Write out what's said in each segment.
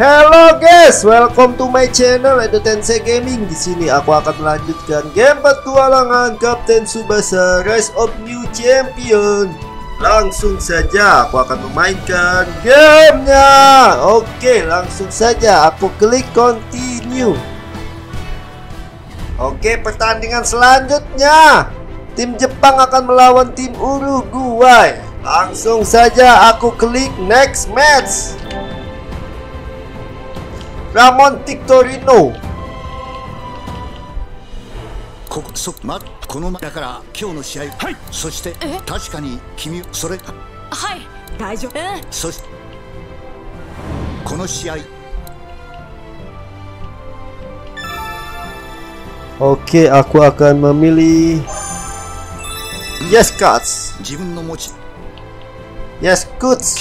Hello guys, welcome to my channel Edo Tensei Gaming. Di sini aku akan melanjutkan game petualangan Captain Subasa Rise of New Champion. Langsung saja aku akan memainkan gamenya. Oke, langsung saja aku klik continue. Oke, pertandingan selanjutnya. Tim Jepang akan melawan tim Uruguay. Langsung saja aku klik next match. Ramon Tictorino ここそまこのだから今日の試合はい。そしてえ？確かに君それはい。大丈夫。うんそしてこの試合。Oke, aku akan memilih Yes, Cuts. 自分の持ち。Yes, Cuts.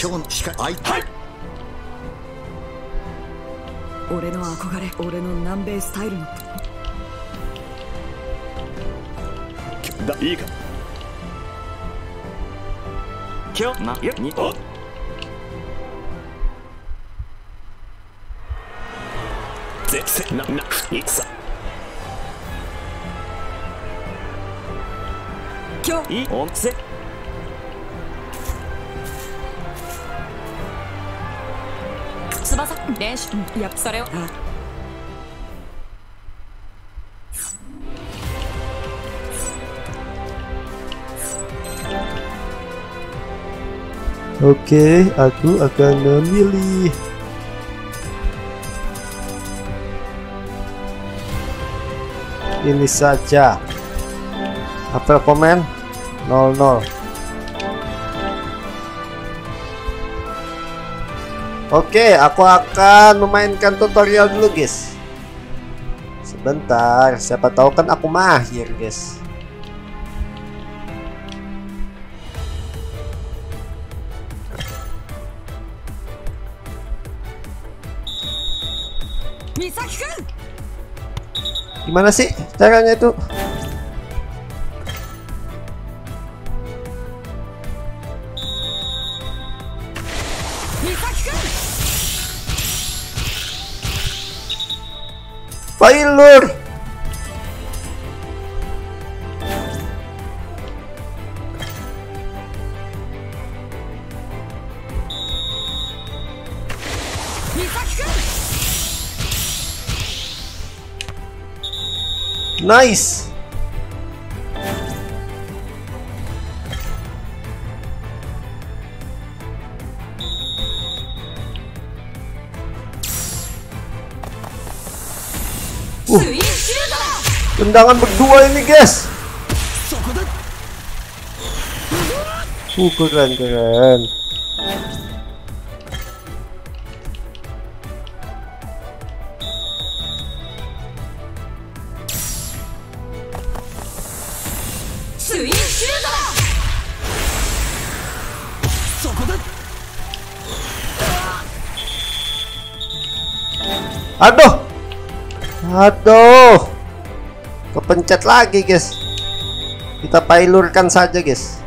俺の憧れ俺の南米スタイルの。だいいか？今日ないやにおぜせなないさ今日いい？おんせ 翼練習うんやっぱそれをあ Oke, aku akan memilih ini saja. Apel komen 00. Oke, aku akan memainkan tutorial dulu, guys. Sebentar, siapa tahu kan aku mahir, guys. Gimana sih caranya itu? Nice! Uh, tendangan berdua ini guys. Uh, keren keren. シュートだそこだ Aduh. Aduh. Kepencet lagi, guys. Kita pailurkan saja, guys.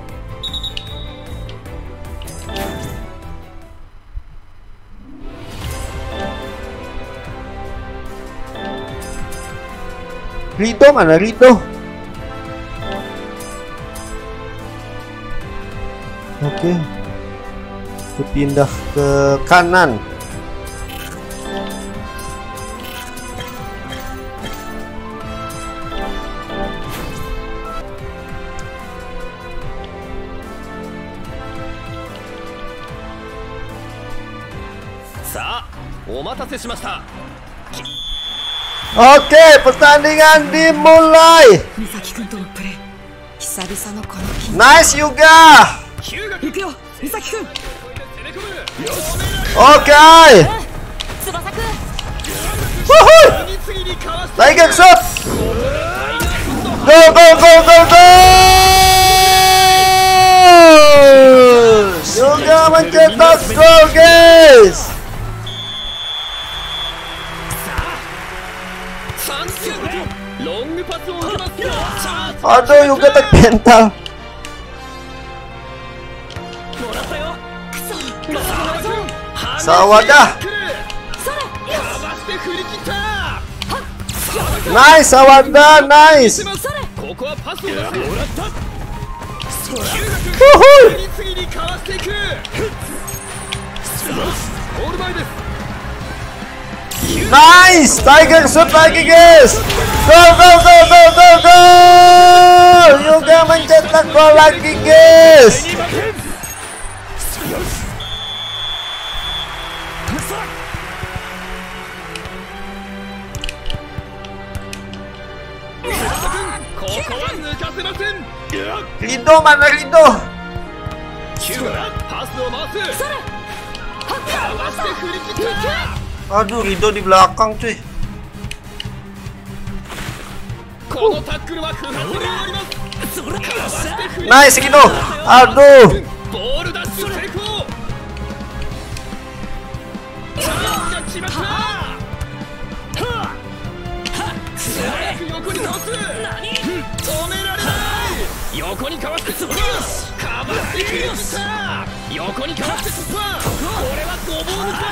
Rido mana Rido? Oke. Okay. Pindah ke kanan. Oke, pertandingan dimulai. Nice Yuga. 行くよ美咲君 Oke. 翼君 Wuhui. 次にかわし Tiger shot. Go go go go go. Juga mencetak gol, guys. 三球ロング Sawadah. Nice Sawadah, nice. Nice, Tiger shoot lagi guys. Go go go go go go. Yoga mencetak gol lagi guys. Rido mana Rido? Aduh, Rido di belakang cuy. Nice Rido. Aduh. 横に倒す止められない横にかわして突破かばってくれた横にかわして突破これはごぼう抜か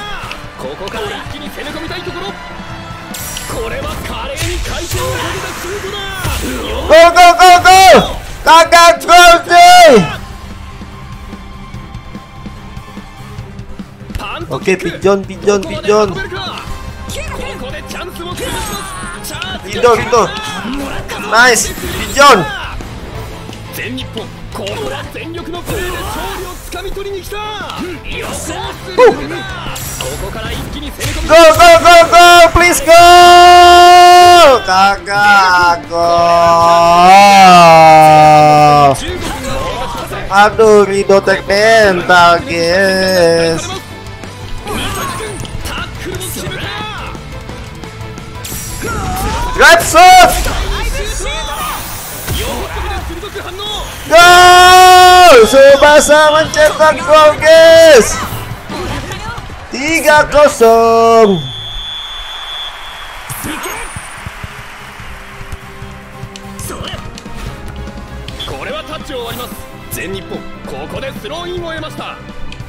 ここから一気に攻め込みたいところこれは華麗に回転をかけたシュートだ Go go go go. Kagak gol cuy. パント Oke キック pigeon pigeon こここでチャンスをつかみます チャンス Rido Rido. Nice pigeon. 全日本ここは全力のプレーで勝利をつかみ取りに来た予想するここから一気に攻め込み Go go go go. Please go. Kagak gol. 中国の Aduh Rido tek mental guys. ガッツスゴースーパーサーマンェットコンケースティガコソンこれはタッチ終わります。全日本ここでスローインを得ました。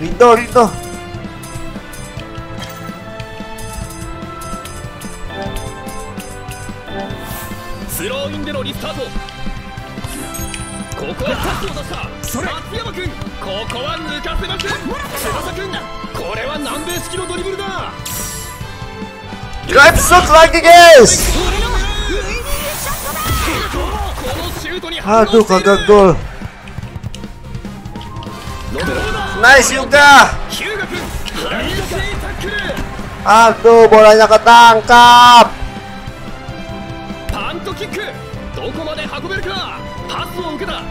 リンドリンドスローインでのリスタートここはパスを出した松山君ここは抜かせません翼君これは南米式のドリブルだ lagi guys. このシュートに反応 Aduh している kagak gol. ロベロ Nice juga. ヒューガ君激しいタックル Aduh bolanya ketangkap. キックどこまで運べるかパスを受けた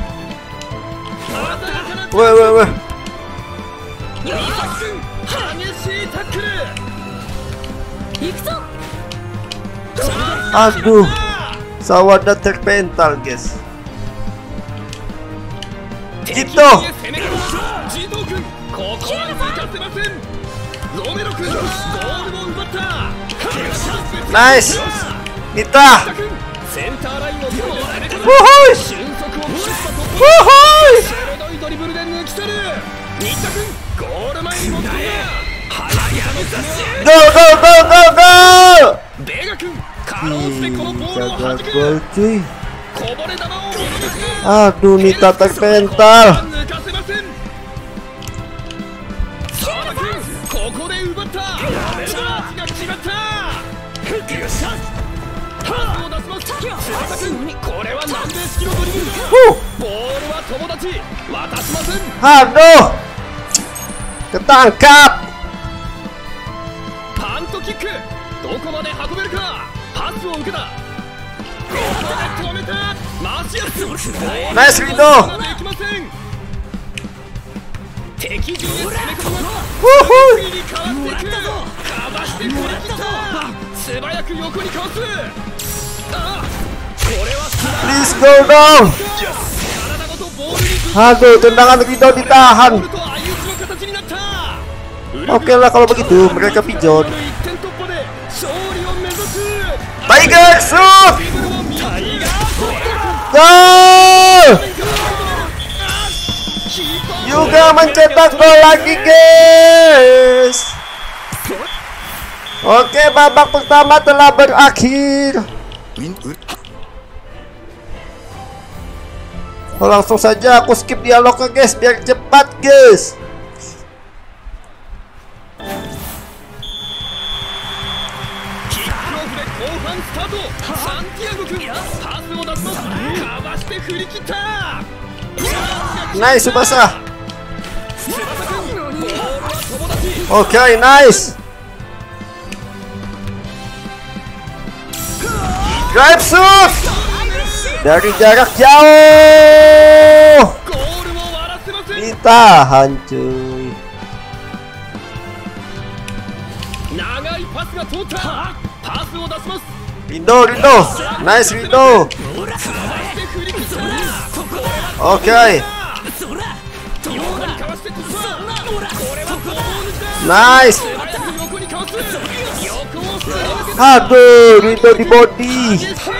鮮やかな Woi woi woi. 伊崎君激しいタックル行くぞ Aduh. Sawada tek mental guys. 敵 Gitu. 陣へ攻め込む児童君ここは抜かせませんロメロ君ゴールも奪った Nice. 伊 Kita. 田君センターラインを攻め込む Wuhui. 俊足を突破突 Wuhui. 破鋭いドリブルで抜き去る新田君ゴール前に持っている速さの爪 Go go go go go. はベガ君かろうじてこのボールを Kagak 弾く gol cuy. こぼれ球をものです Aduh Nita tek mental. Aduh. Ketangkap. パント Please go down. Aduh, tendangan kita ditahan. Oke lah kalau begitu, mereka pijon. Tiger shoot. Go. Juga mencetak gol lagi, guys. Oke, babak pertama telah berakhir. Oh, langsung saja aku skip dialognya guys biar cepat guys. Nice Subasa. Okay, nice. Grab surf dari jarak jauh kita hancur. Rindo, Rindo, nice Rindo. Oke. Okay. Nice. Aduh, Rindo di body.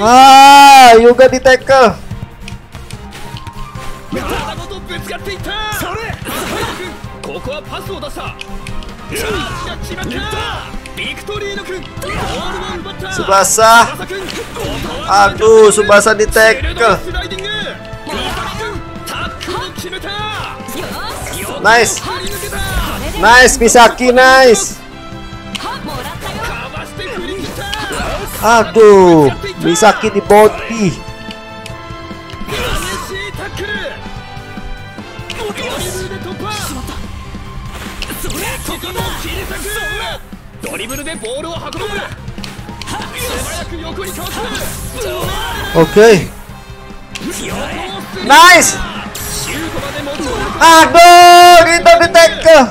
Ah, Yuga di tackle. Subasa. Aduh, Subasa di tackle. Nice. Nice Misaki, nice. Aduh, Misaki di body. Oke. Okay. Nice. Aduh, kita di tackle.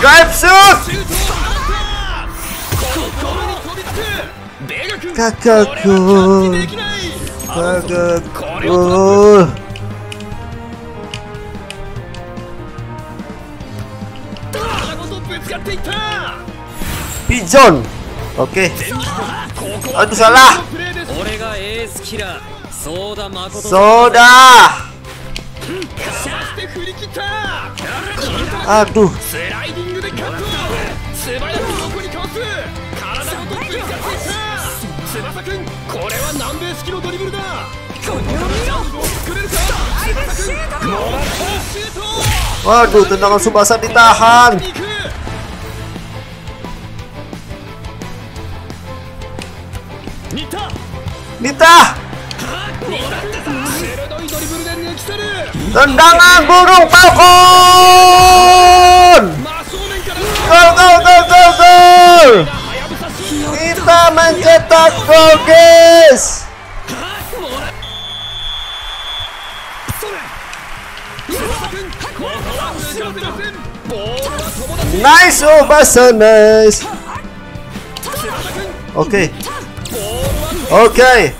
Drive shoot. Kakakku, oke. Adu salah. Souda. Aduh. Waduh, tendangan Subasa ditahan. Nita. Tendangan burung Falcon. Gol gol gol gol gol. Kita mencetak gol guys. Nice ovaciones! Okay. Okay.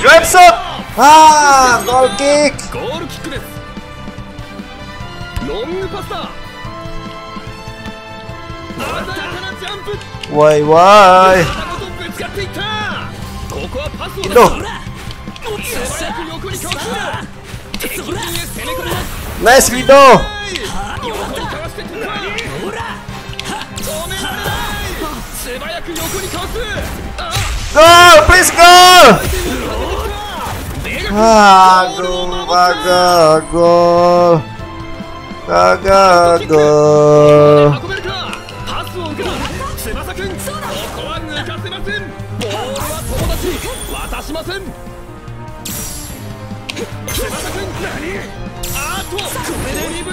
Drives up! Ah! Goal kick! Goal。行くぞナイスグリッドゴープリーズゴーあーゴーバガーゴーバガーゴー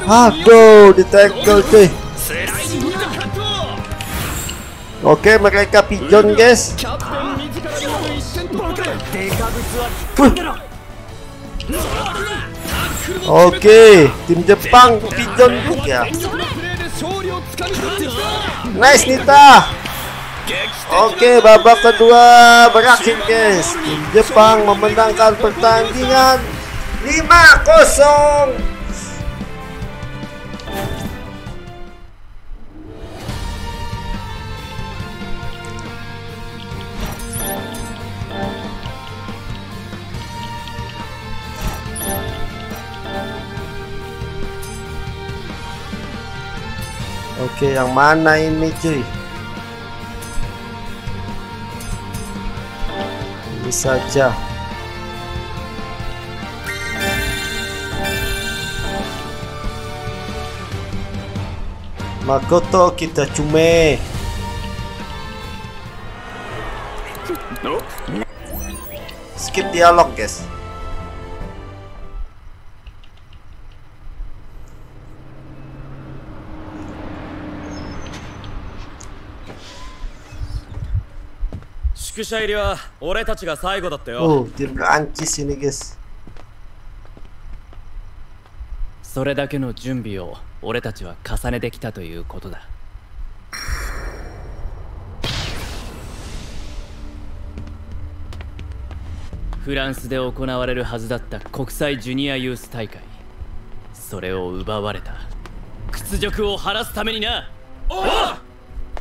Aduh, di tackle cuy. Oke, mereka pigeon, guys. Oke, tim Jepang pigeon juga. Ya. Nice Nita. Oke, babak kedua berakhir, guys. Tim Jepang memenangkan pertandingan 5-0. Oke, yang mana ini cuy? Ini saja. Makoto kita cume. Skip dialog, guys.「宿舎入りは俺たちが最後だったよ。Oh, tim Prancis ini, guys. それだけの準備を俺たちは重ねてきたということだ。フランスで行われるはずだった国際ジュニアユース大会。それを奪われた。屈辱を晴らすためにな。あ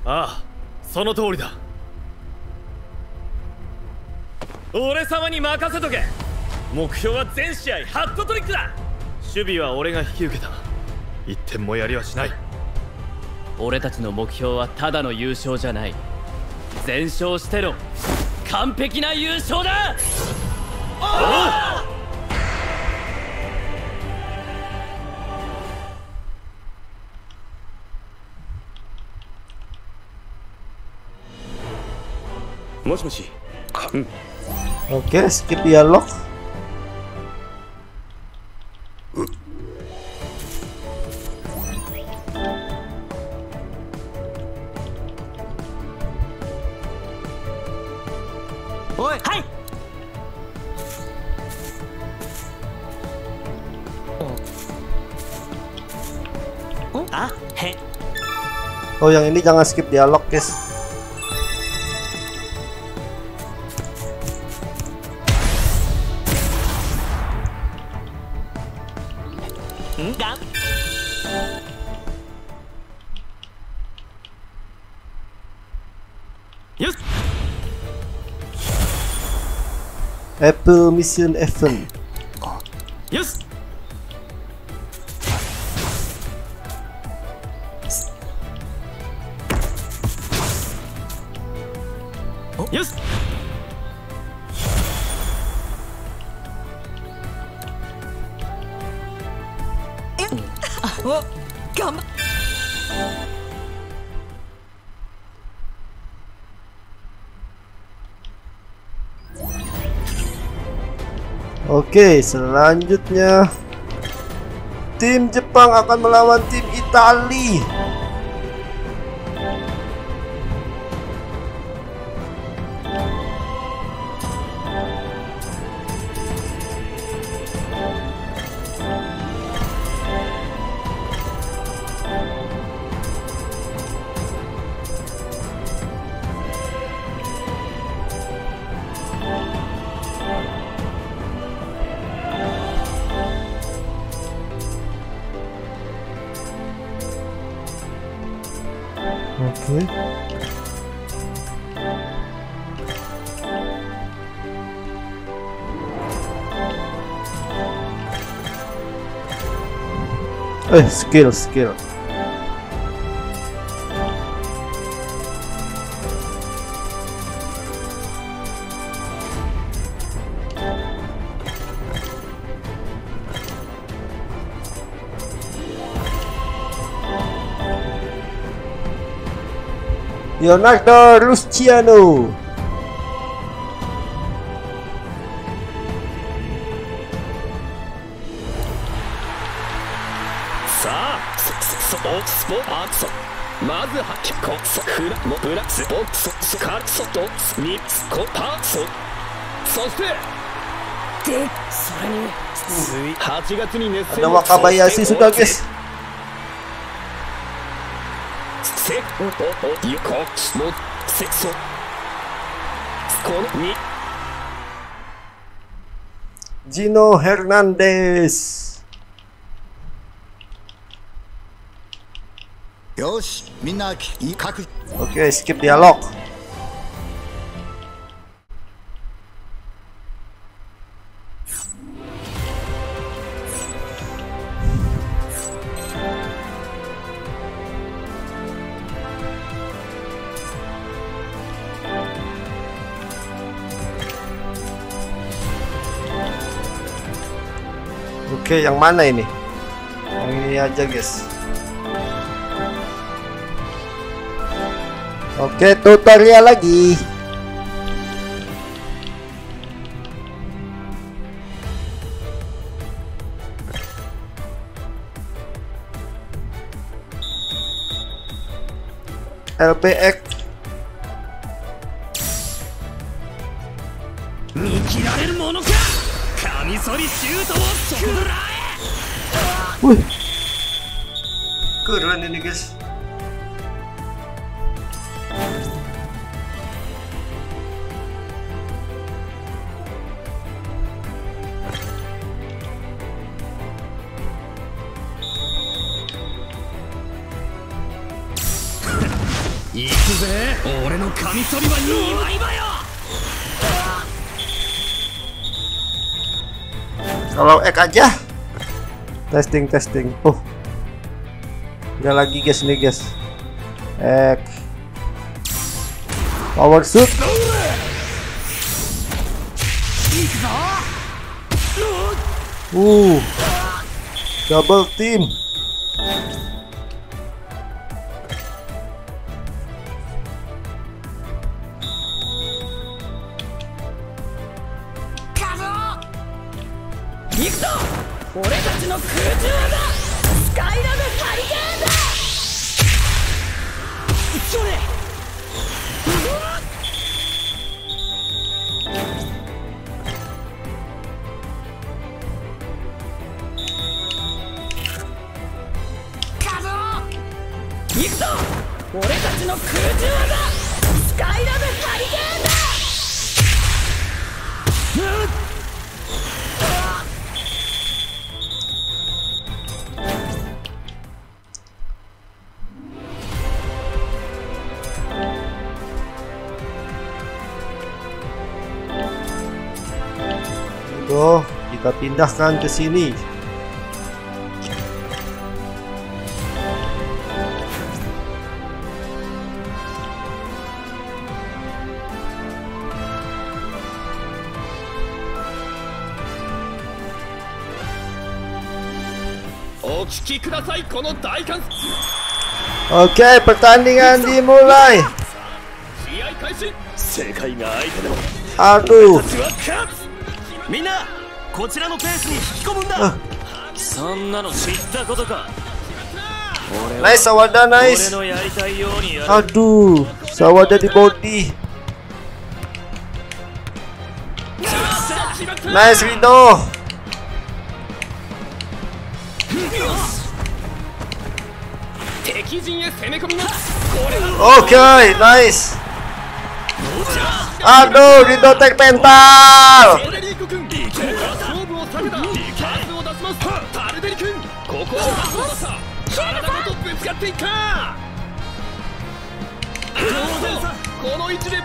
あその通りだ俺様に任せとけ。目標は全試合ハットトリックだ。守備は俺が引き受けた。一点もやりはしない。俺たちの目標はただの優勝じゃない。全勝しての完璧な優勝だ。もしもし Oke, skip dialog. Oh, yang ini jangan skip dialog, guys. Permission F. Yes. Oke, selanjutnya tim Jepang akan melawan tim Itali. Eh, skill, skill. Leonardo Luciano.「スコパそしてでそれに八月に熱戦を若林スカケスセコユコスモセソこのに Gino ナンデスよしみん。なき OK skip dialogue Oke, yang mana ini? Yang ini aja, guys. Oke, tutorial lagi. LPX Testing testing. Oh. Nggak lagi guys nih guys. X. Power shoot. Uh. Double team. kita pindahkan ke sini.お聞きくださいこの大歓 Oke, pertandingan dimulai. 試合開始世界が相手でも Aduh. 私は勝つみんなこちらのペースに引き込むんだ Ah. そんなの知ったことか Nice, Sawada 俺 nice. のやりたいようにやる Aduh, Sawada di body. Nice, Rino. 敵陣へ攻め込みますこれは Oke, nice. Aduh, Rino tag mental. この位置で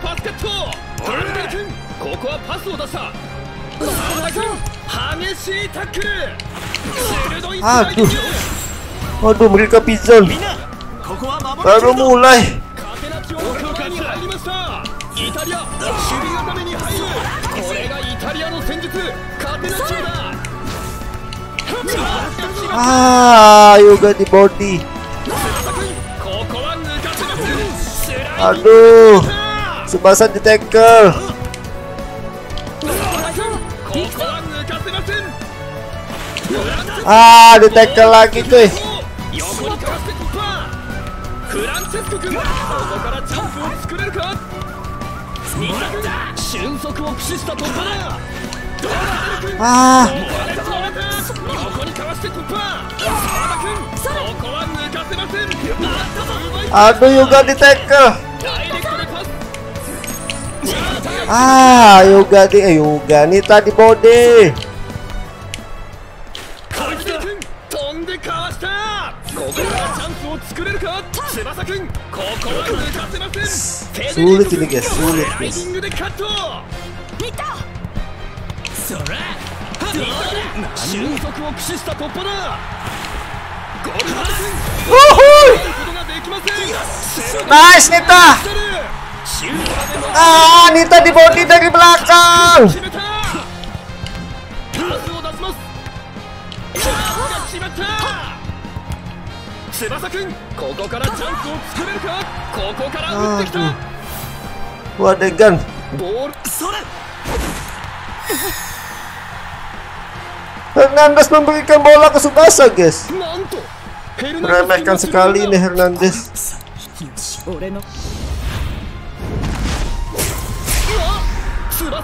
juga dibawa di Aduh, Subasan di tackle. Ah, di tackle lagi cuy. Ah. Aduh juga di tackle. ダイレクトでパス Ah, Yoga di eh Yoga nih tadi body. 小池君飛んでかわしたここからチャンスを作れるか翼君ここは抜かせません Sulit ini guys, sulit ライディ guys. ングでカット見たそら俊足を駆使した突破だゴールマル君 Wuhui! ことができません Nice Nita. Ah, Nita dibody dari belakang. Wah, degan. Hernandez memberikan bola ke Subasa, guys. Meremehkan sekali nih Hernandez.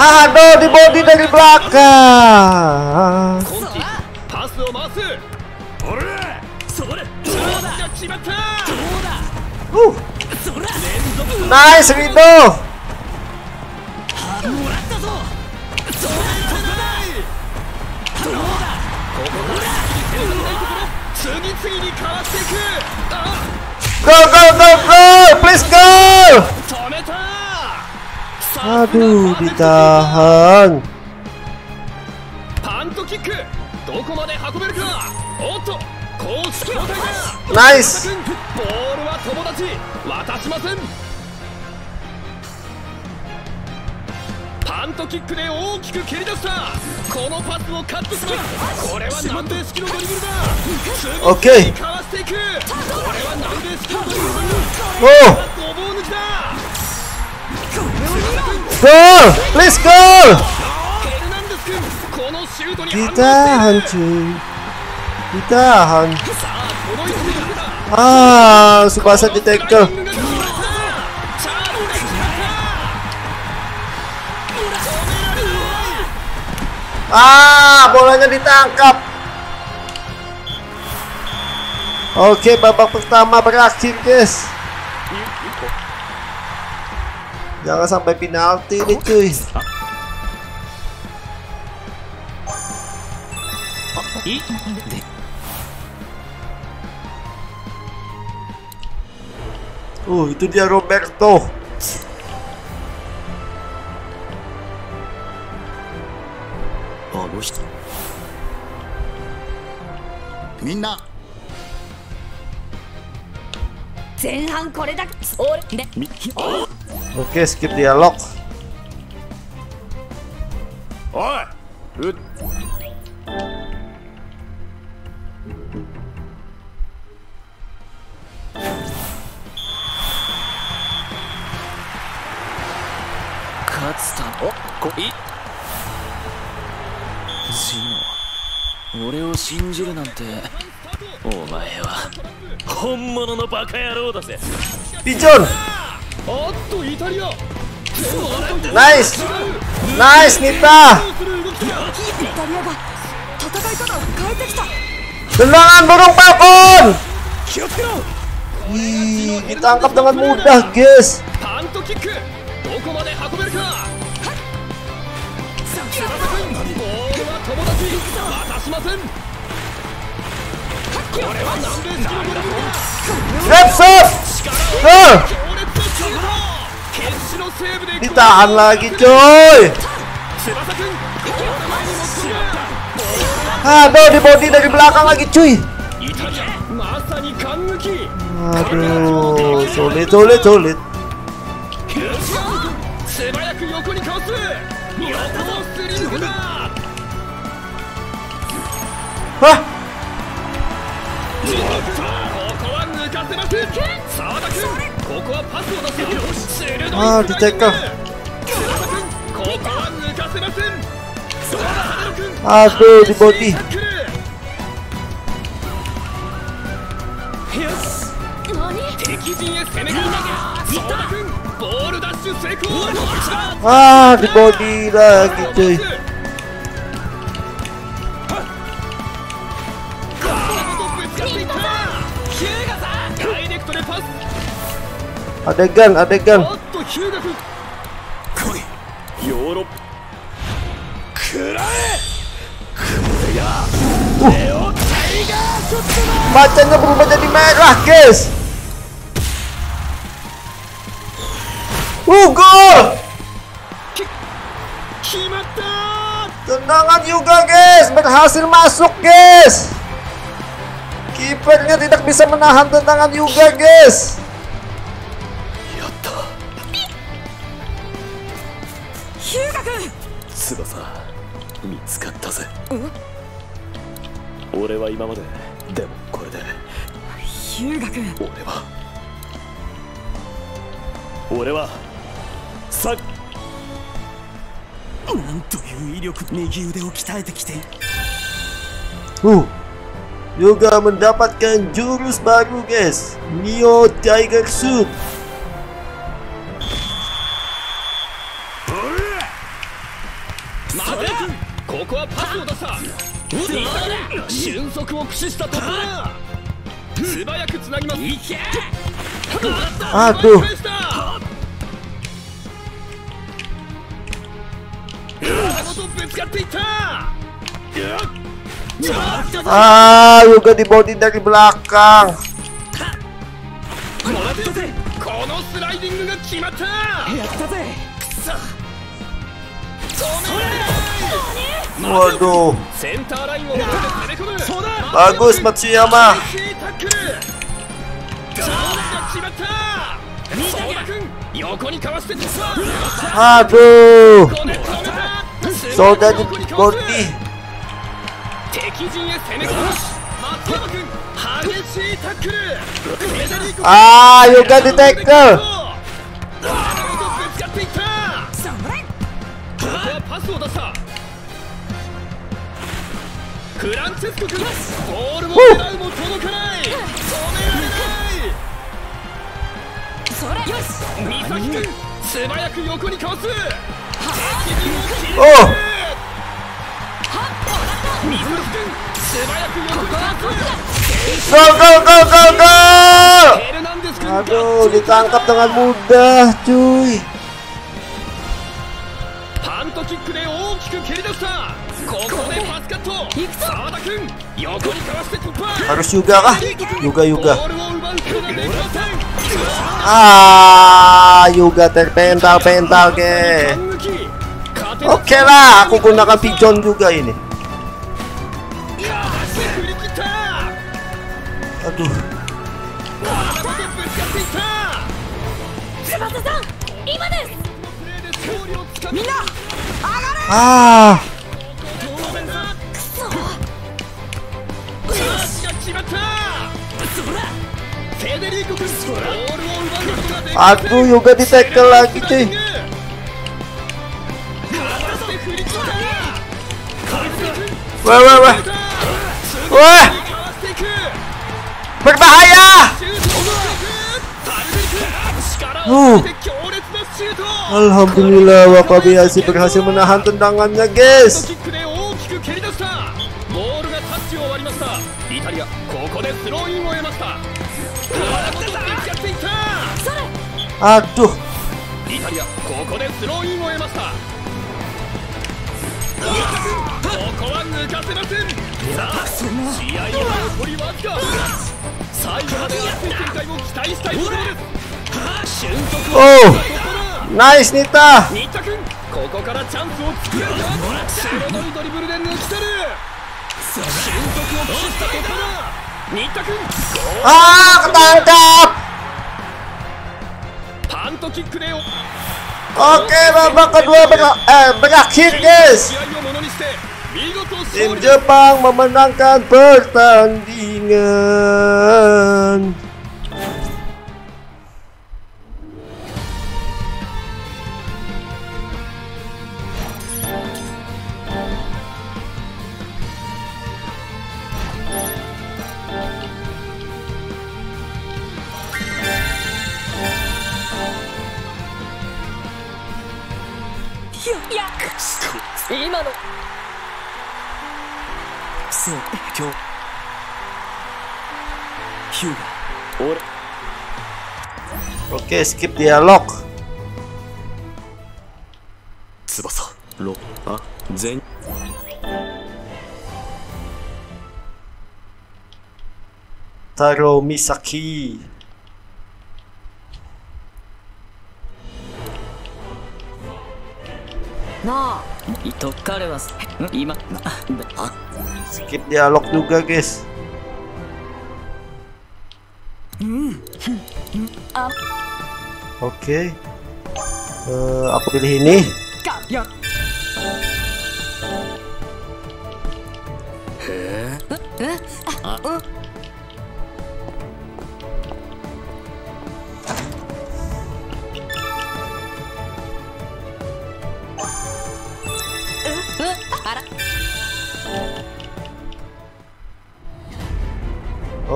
Aduh, di body dari belakang. Uh. Nice Rido. Go go go go, please go. Aduh, パーフェクト ditahan. パントキック。どこまで運べるか。おっと攻守交代だ Nice. 君ボールは友達。渡しません。パントキックで大きく蹴り出した。このパスをカットします。これは南米式のドリブルだ。オッケー。かわしていく。これは南米式のドリブル。Oh, ごぼう抜きだ Goal! Please go! Kita hancur. Kita hancur. Ah, Subasa di tackle. Ah, bolanya ditangkap. Oke, babak pertama berakhir, guys. Jangan sampai penalti nih, cuy. Uh, itu dia Roberto. あの人みんな 前半これだ俺で Oke, skip dialog. おいう勝つたおこいジノ俺を信じるなんてお前は本物のバカ野郎だぜピチョンおっとイタリアナイスナイスニッパ Tendangan burung papon. Wih, ditangkap dengan mudah, guys. Sepsis! Ditahan lagi coy! Aduh, di body dari belakang lagi cuy! Aduh, sulit, sulit, sulit. Wah ここは抜かせません沢田君 Aduh, di body. タックル敵陣へ攻め込んだ沢田君ボールダッ adegan adegan ada uh. berubah jadi merah guys. Hugo. gol tendangan juga guys. Berhasil masuk guys. Kipernya tidak bisa menahan tendangan juga guys. 翼見つかったぜ。俺は今まででもこれで。ヒューガ君。俺は。俺はさなんという威力右腕を鍛えてきて。いる Uh. Juga mendapatkan jurus baru, guys. Neo Tiger Suit. を駆使した突破だ素早くつなぎます。いけ。とぶつかっていった。Ah, たぜ。このスライディングが決まった。やったぜ。くそ Waduh. Bagus Matsuyama. Aduh. Soda di body. Ah, Yoga di tackle. フランチェスコ君ボールを狙うも届かない止められないそれよし美咲君素早く横にかわす敵陣を切り Oh. 抜け美咲君素早く横にかわす Gol, gol, gol, gol, gol. ヘルナンデス君 Aduh, ditangkap dengan mudah, cuy. パントキックで大きく蹴り出したここで Harus juga kah? Yuga Yuga. Ah, Yuga terpental pental ke. Oke lah, aku gunakan pigeon juga ini. Aduh. Ah. Aku juga di tackle lagi cuy. Wah wah wah. Wah. Berbahaya. Uh. Alhamdulillah Wakabayashi berhasil menahan tendangannya guys. Aduh, イタリアここでスローインを得ました。ここは抜かせません。さあ試合は残りわずか。最後まで熱い展開を期待したいところです。俊足を Oh. ところ nice Nita. 新田君ここからチャンスを作れるか鋭いドリブルで抜き去る。俊足をたところ新田君 Ah, ントキックで Oke babak kedua ber eh, berakhir guys. Tim Jepang memenangkan pertandingan. Skip dialog. 翼、ろ、あ、全。太郎岬。No. Itu kare mas. Ima. Skip dialog juga guys. Hmm. Up. Oke. Eh, aku pilih ini. か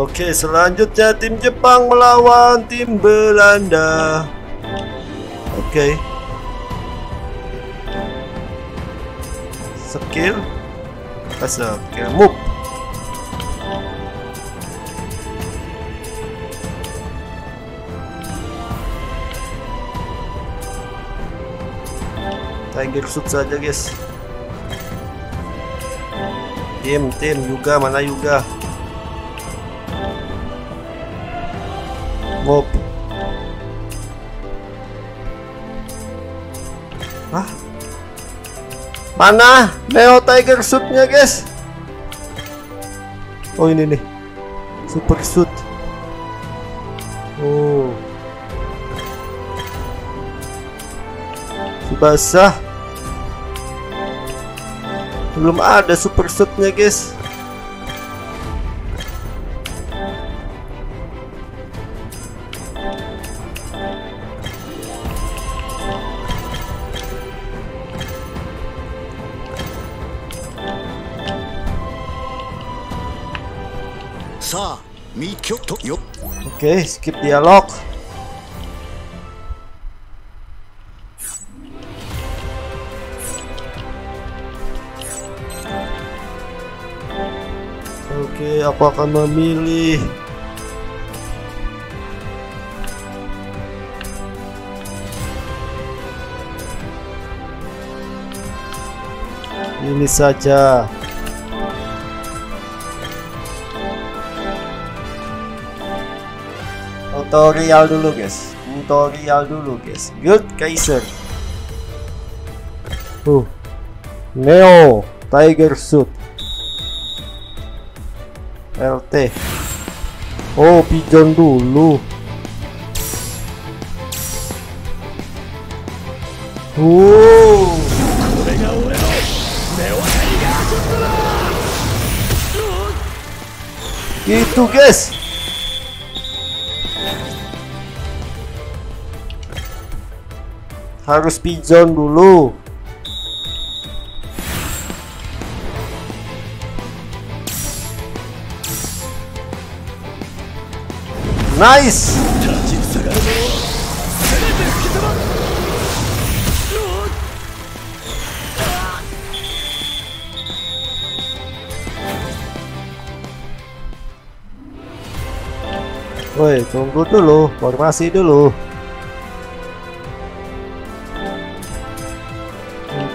Oke, selanjutnya tim Jepang melawan tim Belanda. Oke. Skill. Ah, skill move. Tiger shoot saja, guys. Tim, tim, Yuga mana Yuga? Mana? Neo Tiger Suit-nya, guys. Oh, ini nih. Super Suit. Oh. Subasa. Belum ada Super Suit-nya, guys. Oke, skip dialog. Oke, aku akan memilih ini saja. Tutorial dulu guys. Tutorial dulu guys. Good Kaiser. Uh Neo Tiger Suit. LT Oh pigeon dulu. Uh Gitu guys harus pigeon dulu nice Woi, tunggu dulu, formasi dulu.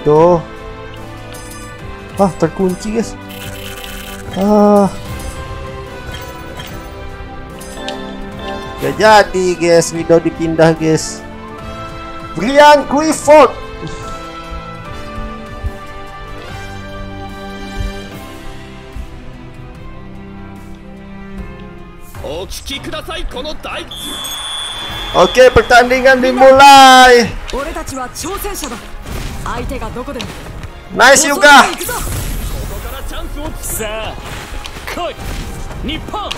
itu Ah, terkunci, guys. Ah. Gak jadi, guys. Video dipindah, guys. Brian Clifford. Oke, pertandingan dimulai. 相手がどこでも。ナイスよか。ここからチャンスをさあ来い日本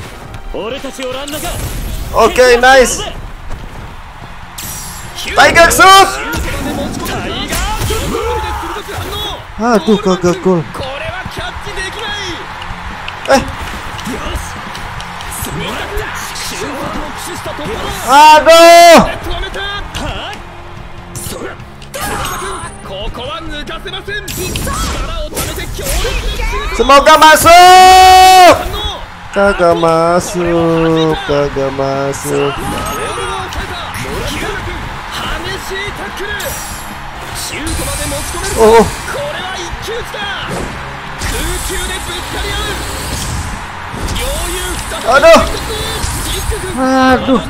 俺たちをランナーオッケーナイス大学ああどうかがこれはキャッチできないえ。あどう Semoga masuk. Kagak masuk, kagak masuk. Oh. Aduh. Aduh.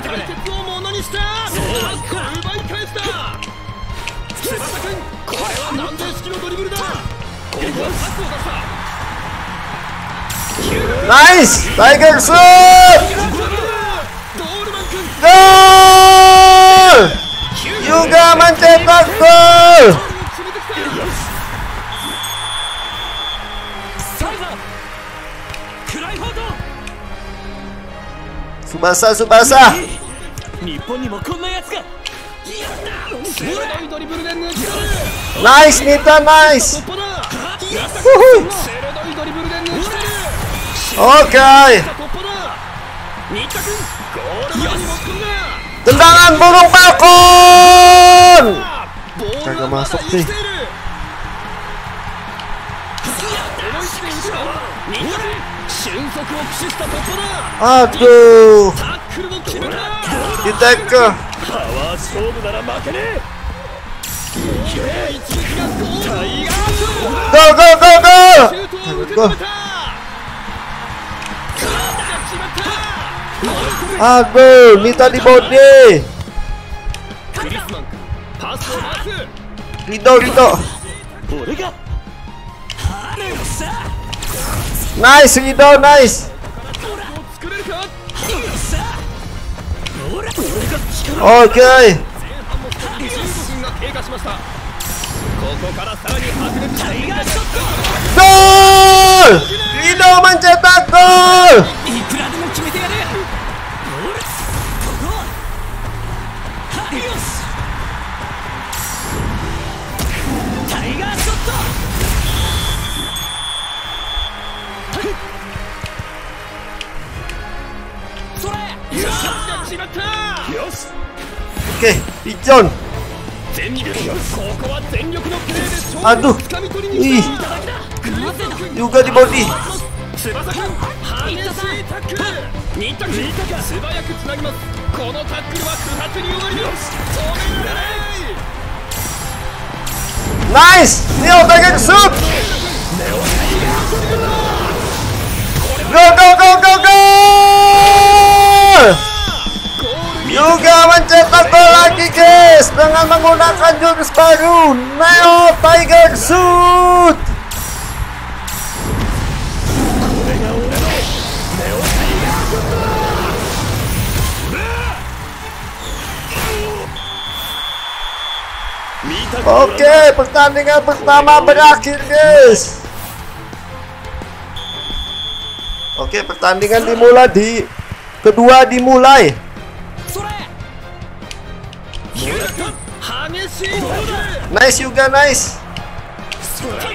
こはパスを出したヒュー nice. Tiger Shoot. ドールマン君 Gol. Juga mencetak gol. 決めてきた Subasa, Subasa. 日本にもこんなやつが鋭いドリブルで抜き Okay. Tendangan burung Falcon. Kagak masuk nih. Aduh. Di tackle. Power ワー勝負なら負けねえ一撃がゴールタイガー Go, go, go, シ go. ュートを受け止めた決まった Aduh, Nita di body. クリスマン君パスを回す Rido, Rido. 俺が Nice, Rido, nice. 作れるか Oke. 15分が経過しましたここからさらに白熱した展開 Gol. Rido mencetak gol. いくらでも決めてやるタイガー 골! 리더만 잡아 골! 오케이 2점 Aduh. 利をつかみ取りに Ih, したクリスマン君 juga di body. 翼君激しいタックル新田君素早くつなぎますこのタックルは不発に終わります止められない Nice. Neo Tiger shoot. Go, go, go, go, go. Guys dengan menggunakan jurus baru Neo Tiger Shoot. Oke, pertandingan pertama berakhir guys. Oke, pertandingan dimulai di kedua dimulai. ックル Nice juga nice.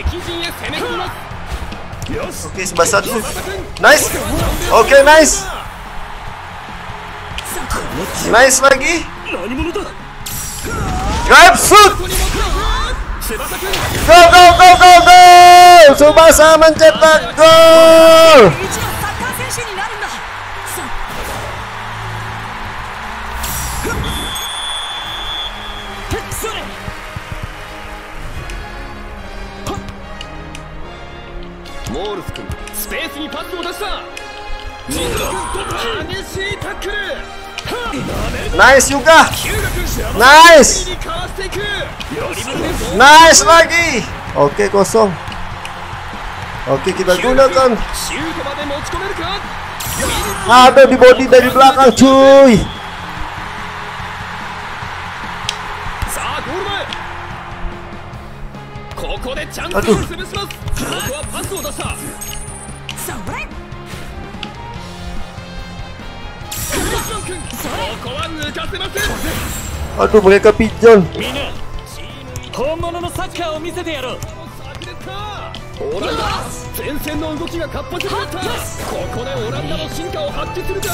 敵陣へ攻め込みます Oke, sebelah satu. 翼君 Nice. Oke, nice. Nice lagi. 何者だ Grab shoot. ここに持っていく翼君 Go go go go go. Subasa mencetak gol. Nice juga. Nice. Nice lagi. Oke, kosong. Oke, kita gunakan. Ada di body dari belakang, cuy. Aduh. Aduh mereka pigeon みんな本物のサッカーを見せてやろう炸裂かオランダ前線の動きが活発になったここでオランダの進化を発揮するか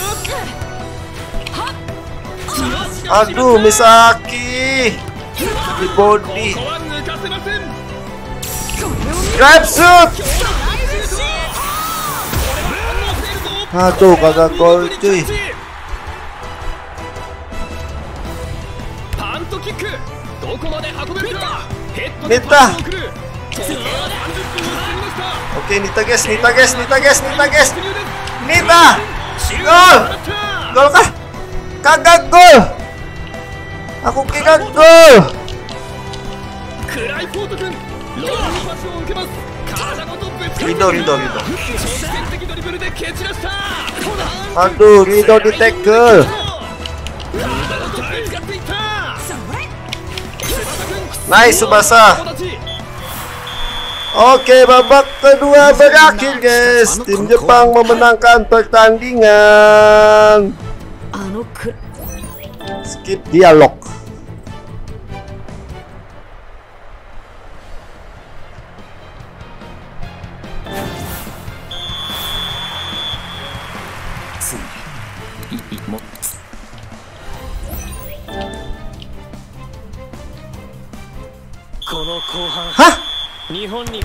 Aduh Misaki Di body ここは抜かせません Grab shoot Aduh kagak gol cuy Nita. Oke Nita guys Nita guys Nita guys Nita guys. Nita. Gol. Gol kah? Kagak gol. Aku kagak gol. Rido Rido Rido. Aduh Rido di tackle. Nice Subasa. Oke, babak kedua berakhir, guys. Tim Jepang memenangkan pertandingan. Skip dialog.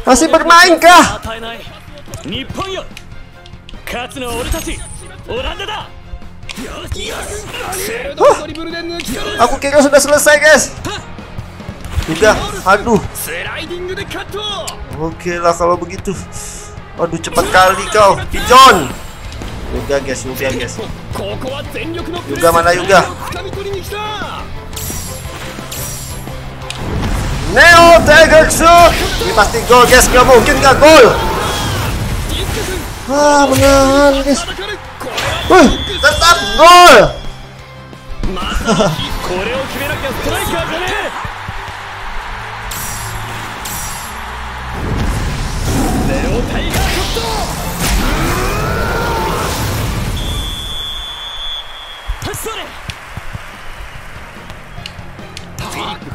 masih bermainkah? Huh. Aku kira sudah selesai guys Tidak, aduh Oke lah kalau begitu Aduh cepat kali kau. John. Yuga guys, Yuga guys. Yuga mana Yuga? Neo Tegetsu Ini pasti gol guys, nggak mungkin nggak gol Ah menahan guys. Wih, tetap gol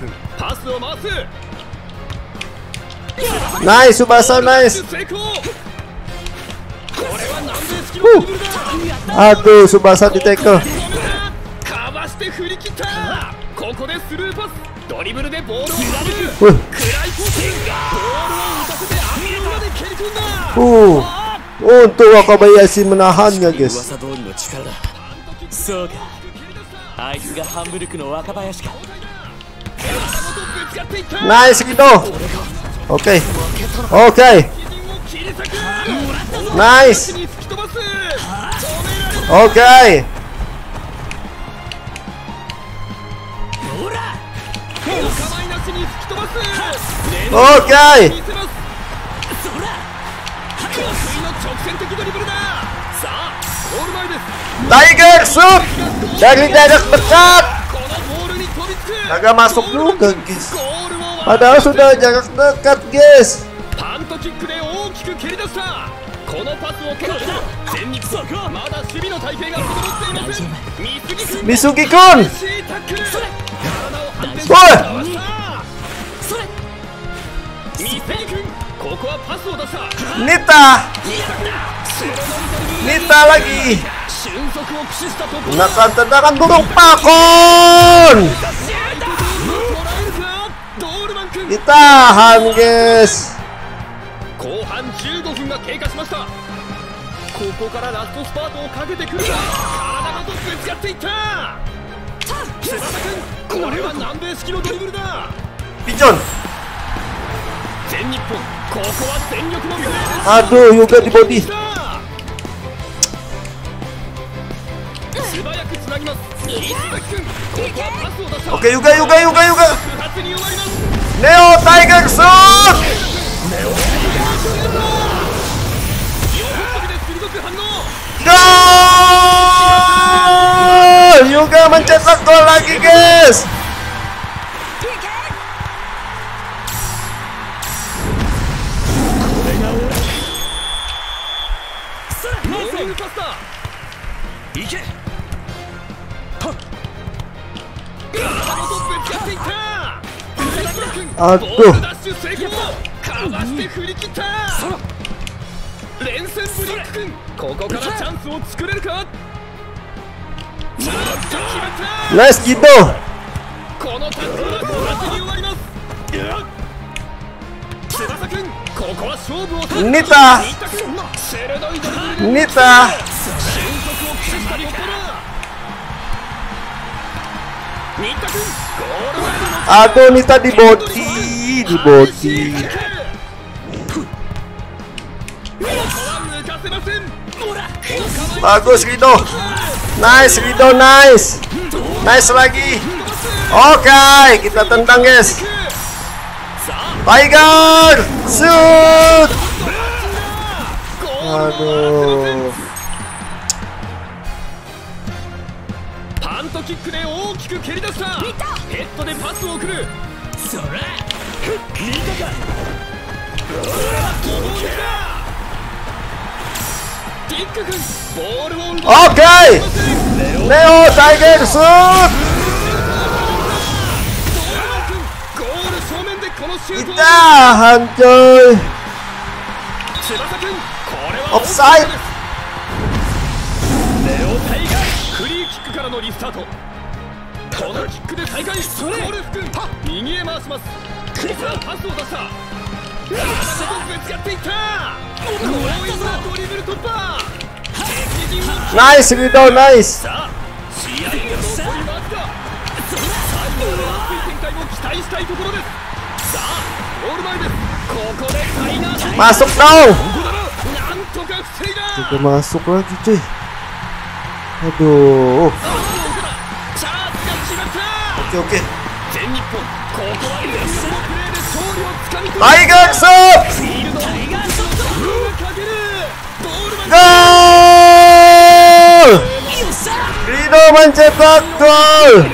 Take れを決めなきゃストライカーじゃねえネオタイガーショットそれフィリップ君パスを回す Nice Subasa nice 成功これは南米式のドリブルだ Aduh Subasa di tackle かわして振り 切ったここでスルーパスドリブルでボールを奪う Wih クライフォーテンボールを打たせて網の裏で蹴り込んだ Uh Untuk Wakabayashi menahannya guys 噂通りの力だそうかあいつがハンブルクの若林か体ごとぶつかっていった Nice Rido Oke Oke 基準を切り裂く Nice に突き飛ばす止められ Oke お構いなしに突き飛ばす Oke 見せます得意の直線的ドリブルださあゴール前です Tiger Kagak masuk juga guys. Padahal sudah jarak dekat guys. Misuki Kun. Woi. Nita. Nita lagi. Gunakan tendangan burung pakun. ールマン君 Ditahan guys 後半15分が経過しました。ここからラストスパートをかけてくるが体ごとぶつかっていった。翼君これは南米式のドリブルだ。Pijon 全日本ここは全力のプレーで Aduh Yuga di body 素早くつなぎますオッケーゆかゆかゆかゆかネオ対角する Gol! Yuga mencetak gol lagi, guys. Ike! ダッシュ成功かわして振り切った連戦ブリック君ここからチャンスを作れるか？ナイスキッド。このタックルはに終わります。翼君ここは勝負を似た。新田君鋭いドリブルで。似た Agonita di body, di body. Bagus Rido. Nice Rido, nice. Nice lagi. Oke, okay, kita tentang guys. Tiger, shoot. Aduh. キックで大きく蹴り出した。ヘッドでパスを送る。そ見たか。ッーレオールたー反オフサイド。のキックで再開ゴールフ君右へ回します。さあパスを出した。体とぶつかっていった。強引なドリブル突破敵陣を Nice Rido nice さあ試合が残りわずか最後の熱い展開も期待したいところです。さあゴール前です。ここでタイガー Masuk dong なんとか防いだ。Udah masuk lagi cuy Aduh Oke oke 全日本ここは連続のプレーで勝利をつかみ取る Tiger Shoot フィールドタイガーショットをかけるゴールマン Gol Rido mencetak gol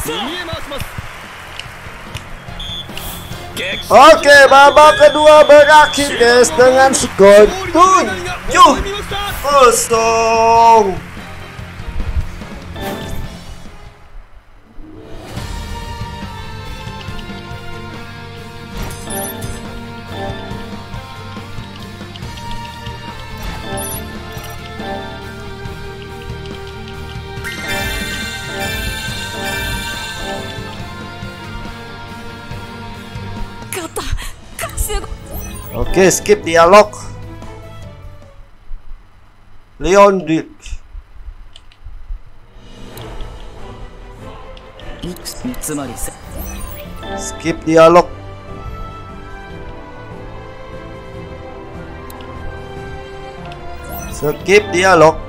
右へ回します Oke babak kedua berakhir guys dengan skor 7 kosong Oke, okay, skip dialog. Leon Dick. Skip dialog. Skip dialog.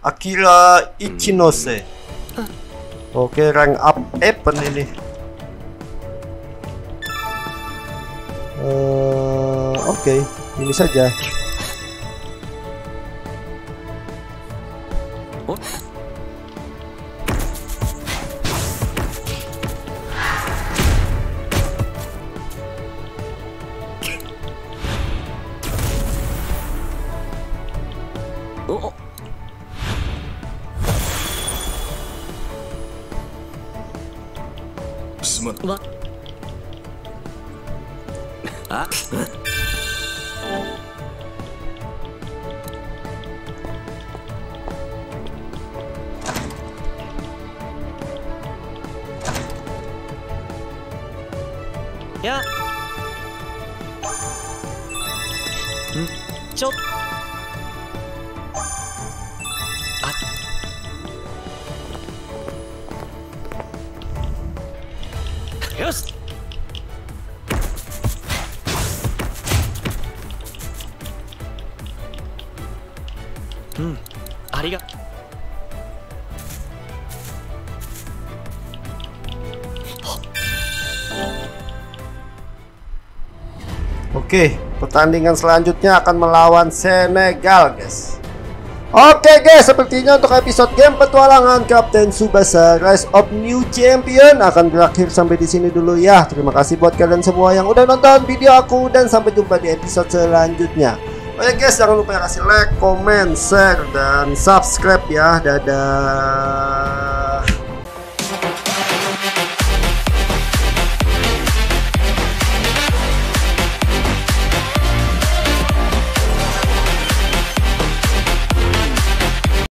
Akira Ichinose Oke rank up. Epen ini Eh, Oke ini saja. Oh. Pertandingan selanjutnya akan melawan Senegal, guys. Oke guys, sepertinya untuk episode game petualangan Kapten Subasa Rise of New Champion akan berakhir sampai di sini dulu ya. Terima kasih buat kalian semua yang udah nonton video aku dan sampai jumpa di episode selanjutnya. Oke guys, jangan lupa kasih like, comment, share, dan subscribe ya. Dadah.